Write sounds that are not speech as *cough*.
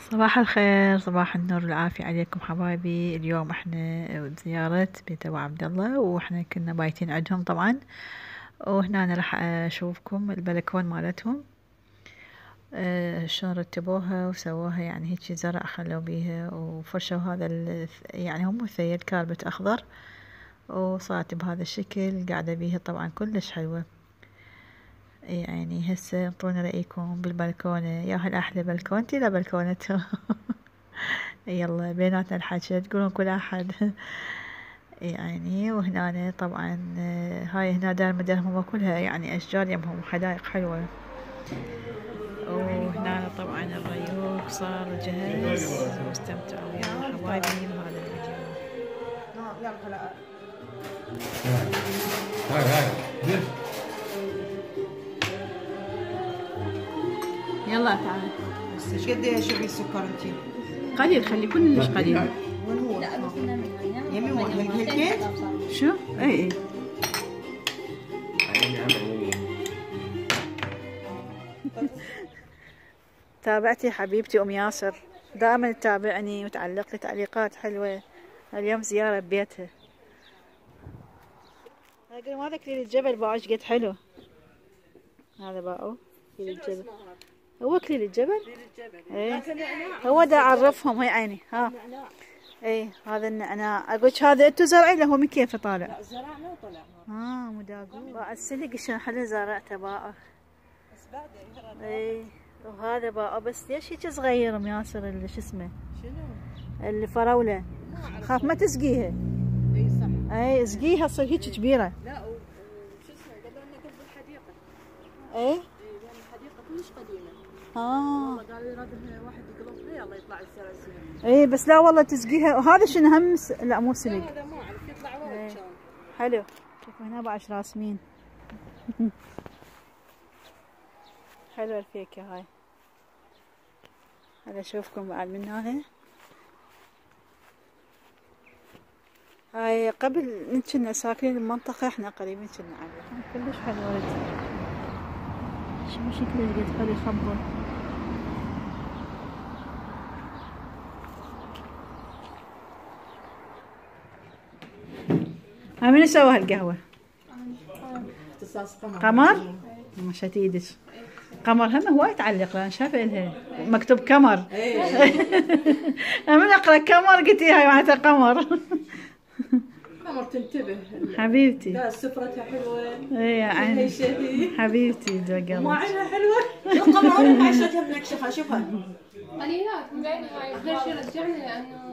صباح الخير صباح النور والعافية عليكم حبايبي. اليوم إحنا بزيارة بيت أبو عبد الله وإحنا كنا بايتين عندهم طبعا. وهنا أنا راح أشوفكم البلكون مالتهم. آه شلون رتبوها وسووها يعني هيك زرع خلوا بيها وفرشوا هذا يعني هم ثيل كاربت أخضر. وصارت بهذا الشكل قاعدة بيها طبعا كلش حلوة. يعني هسه انطونا رأيكم بالبلكونة يا هل أحلى بلكونتي لا بلكونتهم *laughs* يلا بيناتنا الحكي تقولون كل أحد. *laughs* يعني وهنا طبعا هاي هنا دار مدرهم كلها يعني أشجار يمهم حدائق حلوة. وهنا طبعا الريوق صار جهز واستمتعوا يا حبايبي بهذا الفيديو. هاي هاي. يلا تعال. بس إيش قد إيش تبي السكر أنت؟ قليل خلي كلش قليل. وين هو؟ يمي هالكيك؟ شو؟ اي اي *laughs* تابعتي حبيبتي أم ياسر. دائما تتابعني وتعلق لي تعليقات حلوة. اليوم زيارة ببيتها. أقول ما ذكري الجبل باعو إيش قد حلو. هذا باعو كليل الجبل. هو كليل الجبل إيه. هو دا اعرفهم هي عيني. ها. إيه هذا النعناع. أقول هذا؟ انتو زارعين له؟ من كيف طالع؟ لا زرعنا وطلع آه مداقون. باع السلق شلون حلو زرعته باعه بس بعدين إيه وهذا باعه بس ليش هيك صغير مياسر اللي شو اسمه؟ شنو؟ الفراولة. خاف ما تسقيها. إي صح. إي اسقيها تصير هيك كبيرة. لا وشو اسمه؟ قالوا لنا قلب الحديقة. إي لأن الحديقة كلش قديمة. آه. والله قالوا يراد واحد يقلبها يلا يطلع الزرع زين إيه بس لا والله تسقيها. وهذا شنو؟ هم س... لا مو سلق هذا ما اعرف يطلع إيه. وايد كان حلو. شوفوا هنا بعش راسمين. *laughs* حلوة الفيكة هاي. هذا أشوفكم بعد من هنا هاي قبل كنا ساكنين المنطقة إحنا قريبين كنا عليها. كلش حلو ولد شوفوا شكله قد حلو يخبر هاي من سوى هالقهوة. اختصاص قمر؟ قمر مشت إيدك قمر هم هواي تعلق لأن شايفة الها مكتوب قمر. *laughs* من أقرأ قمر قلت هاي معناتها قمر. قمر تنتبه. حبيبتي. لا سفرتها حلوة. اي يا عيني حبيبتي دوا ما قلبي عينها حلوة. القمر عيشتها بنكشخها شوفها قليلات من بعد هاي غير شيء رجعنا لأنه